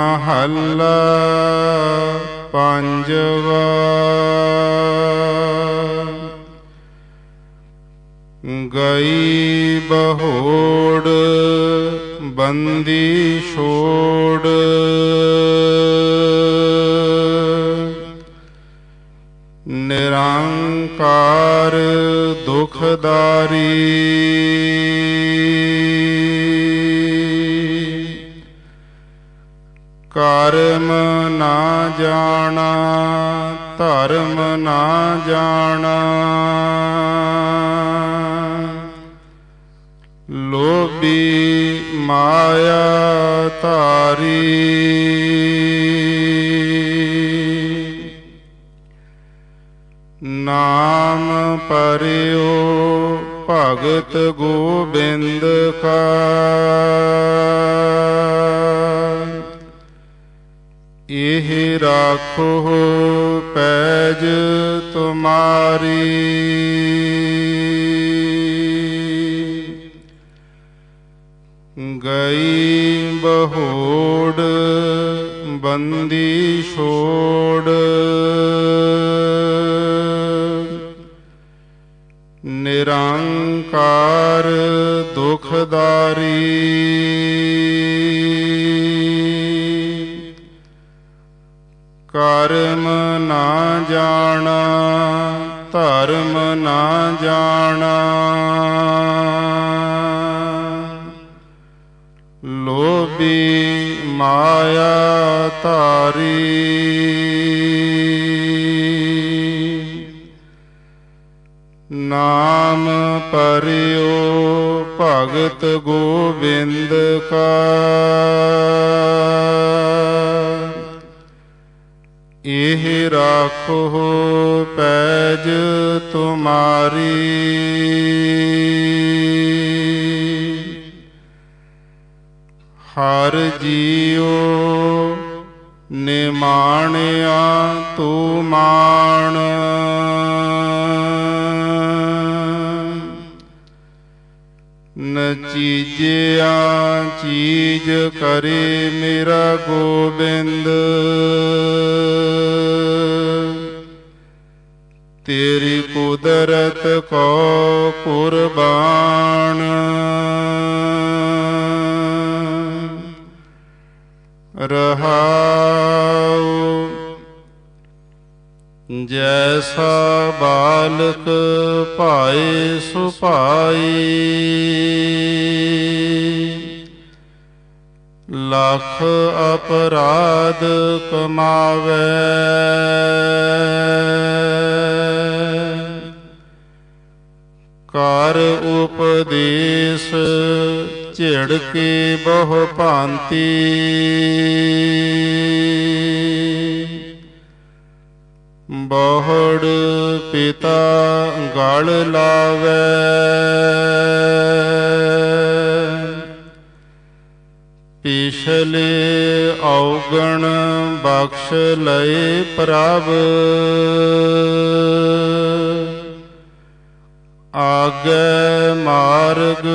ਮਹੱਲਾ ਪੰਜਵਾ। ਗਈ ਬਹੋੜ ਬੰਦੀ ਛੋੜ। ਨਿਰੰਕਾਰ ਦੁਖਦਾਰੀ। ਕਰਮ ਨਾ ਜਾਣਾ ਧਰਮ ਨਾ ਜਾਣਾ। ਲੋਭੀ ਮਾਇਆ ਧਾਰੀ। ਨਾਮ ਪਰਿਓ ਭਗਤ ਗੋਬਿੰਦ ਕਾ। ਰਾਖੋ ਪੈਜ ਤੁਮਾਰੀ। ਗਈ ਬਹੋੜ ਬੰਦੀ ਛੋੜ। ਨਿਰੰਕਾਰ ਦੁਖਦਾਰੀ। ਕਰਮ ਨਾ ਜਾਣਾ ਧਰਮ ਨਾ ਜਾਣਾ। ਲੋਭੀ ਮਾਇਆ ਧਾਰੀ। ਨਾਮ ਪਰਿਓ ਭਗਤ ਗੋਬਿੰਦ ਕਾ। ਇਹ ਰਾਖੋ ਪੈਜ ਤੁਮਾਰੀ। ਹਰ ਜੀਉ ਨਿਮਾਣਿਆ ਤੂੰ ਮਾਣ ਨਚੀਜਿਆ ਚੀਜ ਕਰੇ ਮੇਰਾ ਗੋਬਿੰਦ। ਕੁਦਰਤ ਕੋ ਕੁਰਬਾਨ। ਰਹਾਉ ਜੈਸਾ ਬਾਲਕ ਭਾਏ ਸੁਭਾਈ। ਲੱਖ ਅਪਰਾਧ ਕਮਾਵੇ। ਕਰ ਉਪਦੇਸ਼ ਝਿੜ ਕੇ ਬਹੁ ਭਾਂਤੀ। ਬਹੁੜ ਪਿਤਾ ਗਲ ਲਾਵੇ, ਪਿਛਲੇ ਔਗਣ ਬਖਸ਼ ਲਏ ਪ੍ਰਭ। ਆਗੇ ਮਾਰਗ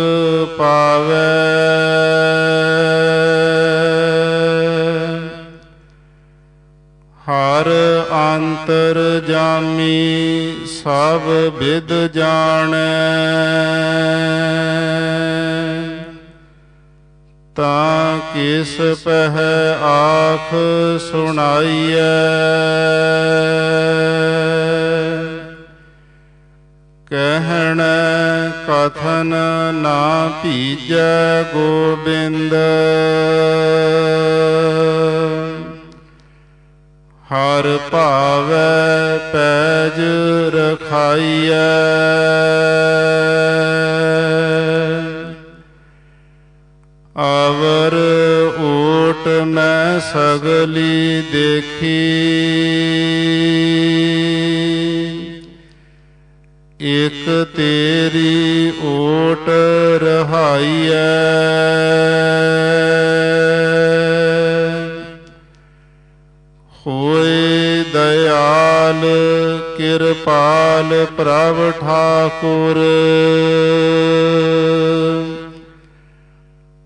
ਪਾਵੇ। ਹਰ ਅੰਤਰ ਜਾਮੀ ਸਭ ਵਿਦ ਜਾਣੈ। ਤਾਂ ਕਿਸ ਪਹਿ ਆਖ ਸੁਣਾਈਐ। ਕਹਿਣ ਕਥਨ ਨਾ ਭੀਜੈ ਗੋਬਿੰਦ। ਹਰ ਭਾਵੈ ਪੈਜ ਰਖਾਈਐ। ਅਵਰ ਓਟ ਓਟ ਮੈਂ ਸਗਲੀ ਦੇਖੀ। ਇਕ ਤੇਰੀ ਓਟ ਰਹਾਈਐ। ਹੋਏ ਦਇਆਲ ਕਿਰਪਾਲ ਪ੍ਰਭ ਠਾਕੁਰ।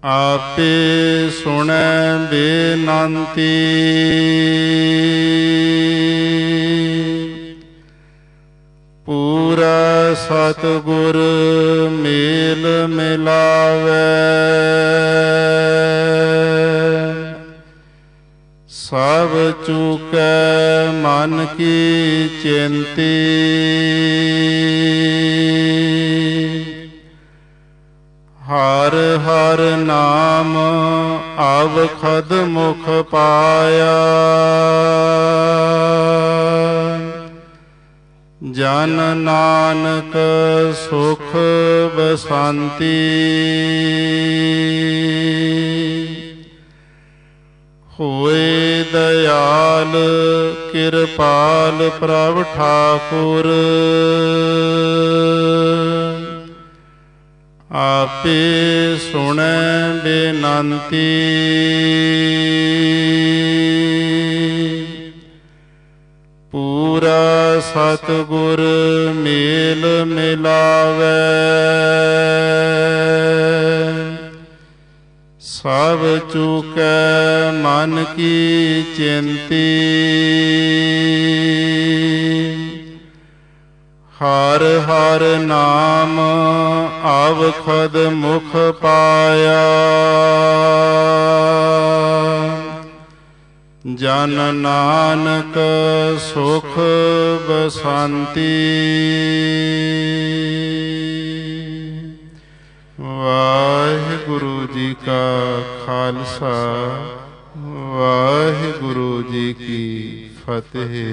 ਆਪੇ ਸੁਣੈ ਬੇਨੰਤੀ। ਸਤਿਗੁਰ ਮੇਲ ਮਿਲਾਵੇ। ਸਭ ਚੁਕੈ ਮਨ ਕੀ ਚਿੰਤੀ। ਹਰ ਹਰ ਨਾਮ ਅਵਖਦ ਮੁਖ ਪਾਇਆ। ਜਨ ਨਾਨਕ ਸੁਖ ਬਸੰਤੀ। ਹੋਏ ਦਇਆਲ ਕਿਰਪਾਲ ਪ੍ਰਭ ਠਾਕੁਰ। ਆਪੇ ਸੁਣੈ ਬੇਨੰਤੀ। ਪੂਰਾ ਸਤਿਗੁਰ ਮੇਲ ਮਿਲਾਵੇ। ਸਭ ਚੁਕੈ ਮਨ ਕੀ ਚਿੰਤੀ। ਹਰ ਹਰ ਨਾਮ ਅਵਖਦ ਮੁਖ ਪਾਇਆ। ਜਨ ਨਾਨਕ ਸੁਖ ਬਸੰਤੀ। ਵਾਹਿਗੁਰੂ ਜੀ ਕਾ ਖਾਲਸਾ ਵਾਹਿਗੁਰੂ ਜੀ ਕੀ ਫਤਿਹ।